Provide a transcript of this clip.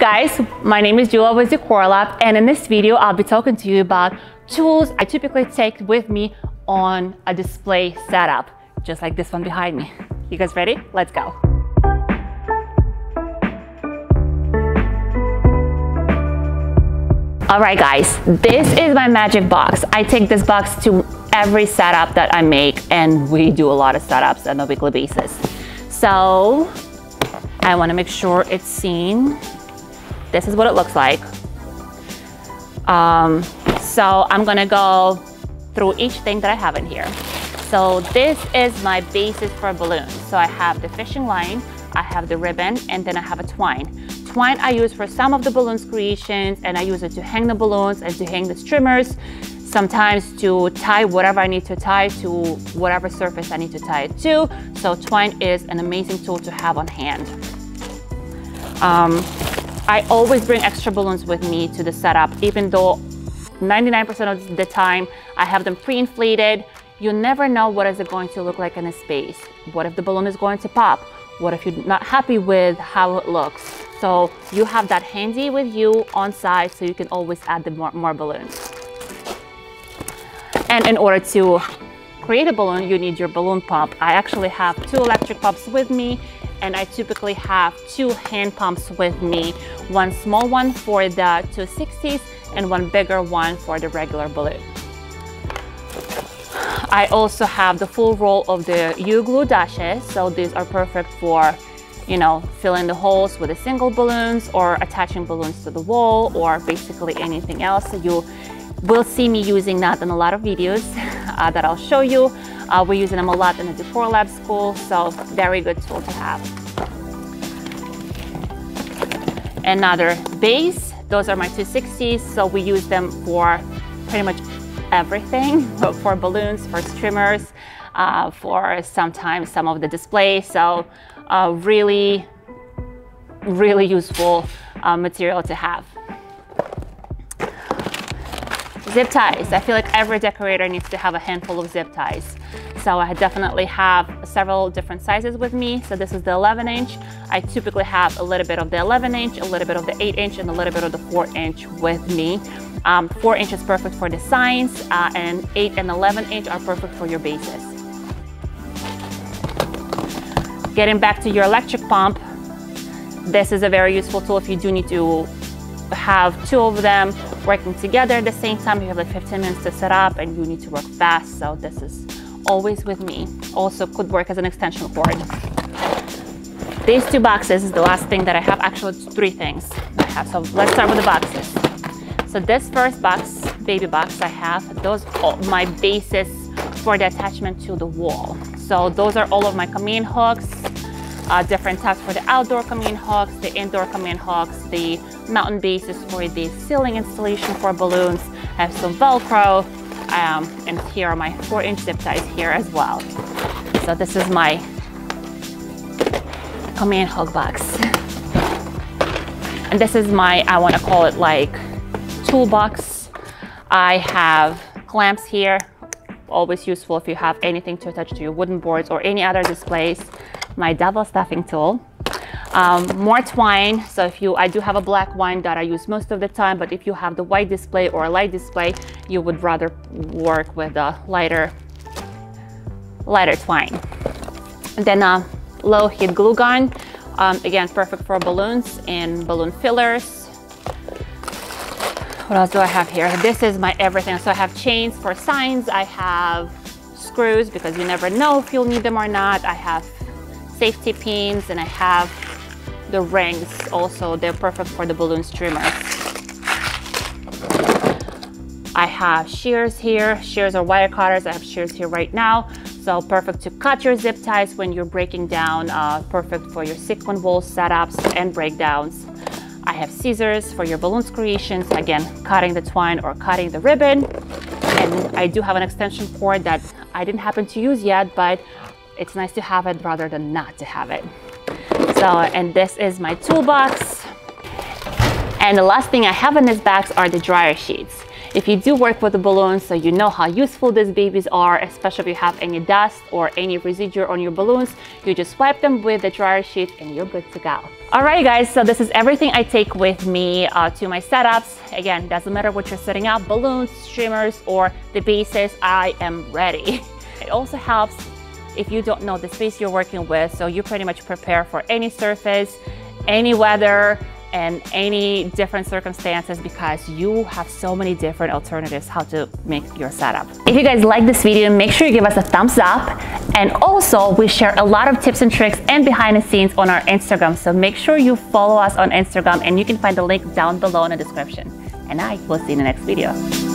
guys, my name is Julia with Decor Lab and in this video I'll be talking to you about tools I typically take with me on a display setup, just like this one behind me. You guys ready? Let's go. All right guys, this is my magic box. I take this box to every setup that I make and we do a lot of setups on a weekly basis. So I wanna make sure it's seen this is what it looks like. Um, so I'm gonna go through each thing that I have in here. So this is my basis for balloons. So I have the fishing line, I have the ribbon, and then I have a twine. Twine I use for some of the balloons creations, and I use it to hang the balloons and to hang the streamers, sometimes to tie whatever I need to tie to whatever surface I need to tie it to. So twine is an amazing tool to have on hand. Um, I always bring extra balloons with me to the setup, even though 99% of the time I have them pre-inflated. You never know what is it going to look like in a space. What if the balloon is going to pop? What if you're not happy with how it looks? So you have that handy with you on site so you can always add the more, more balloons. And in order to create a balloon, you need your balloon pump. I actually have two electric pumps with me and I typically have two hand pumps with me, one small one for the 260s and one bigger one for the regular balloon. I also have the full roll of the U-Glu dashes, so these are perfect for you know, filling the holes with the single balloons or attaching balloons to the wall or basically anything else. So you will see me using that in a lot of videos uh, that I'll show you. Uh, we're using them a lot in the Decor Lab school, so very good tool to have. Another base, those are my 260s, so we use them for pretty much everything, for balloons, for streamers, uh, for sometimes some of the displays. So uh, really, really useful uh, material to have. Zip ties. I feel like every decorator needs to have a handful of zip ties. So I definitely have several different sizes with me. So this is the 11 inch. I typically have a little bit of the 11 inch, a little bit of the 8 inch, and a little bit of the 4 inch with me. Um, 4 inch is perfect for the signs, uh, and 8 and 11 inch are perfect for your bases. Getting back to your electric pump, this is a very useful tool if you do need to have two of them working together at the same time. You have like 15 minutes to set up and you need to work fast. So this is always with me. Also could work as an extension cord. These two boxes is the last thing that I have. Actually, it's three things I have. So let's start with the boxes. So this first box, baby box I have, those are my bases for the attachment to the wall. So those are all of my command hooks, uh, different types for the outdoor command hooks, the indoor command hooks, the mounting bases for the ceiling installation for balloons. I have some Velcro, um, and here are my four inch zip ties here as well. So this is my command hook box. And this is my, I wanna call it like toolbox. I have clamps here, always useful if you have anything to attach to your wooden boards or any other displays my double stuffing tool. Um, more twine, so if you, I do have a black twine that I use most of the time, but if you have the white display or a light display, you would rather work with a lighter, lighter twine. And then a low heat glue gun, um, again, perfect for balloons and balloon fillers. What else do I have here? This is my everything. So I have chains for signs. I have screws because you never know if you'll need them or not. I have safety pins and I have the rings also. They're perfect for the balloon streamers. I have shears here. Shears or wire cutters. I have shears here right now. So perfect to cut your zip ties when you're breaking down. Uh, perfect for your sequin wall setups and breakdowns. I have scissors for your balloons creations. Again, cutting the twine or cutting the ribbon. And I do have an extension cord that I didn't happen to use yet, but it's nice to have it rather than not to have it. So, and this is my toolbox. And the last thing I have in this box are the dryer sheets. If you do work with the balloons, so you know how useful these babies are, especially if you have any dust or any residue on your balloons, you just wipe them with the dryer sheet and you're good to go. All right, guys, so this is everything I take with me uh, to my setups. Again, doesn't matter what you're setting up, balloons, streamers, or the bases, I am ready. It also helps if you don't know the space you're working with, so you pretty much prepare for any surface, any weather, and any different circumstances because you have so many different alternatives how to make your setup. If you guys like this video, make sure you give us a thumbs up. And also we share a lot of tips and tricks and behind the scenes on our Instagram. So make sure you follow us on Instagram and you can find the link down below in the description. And I will see you in the next video.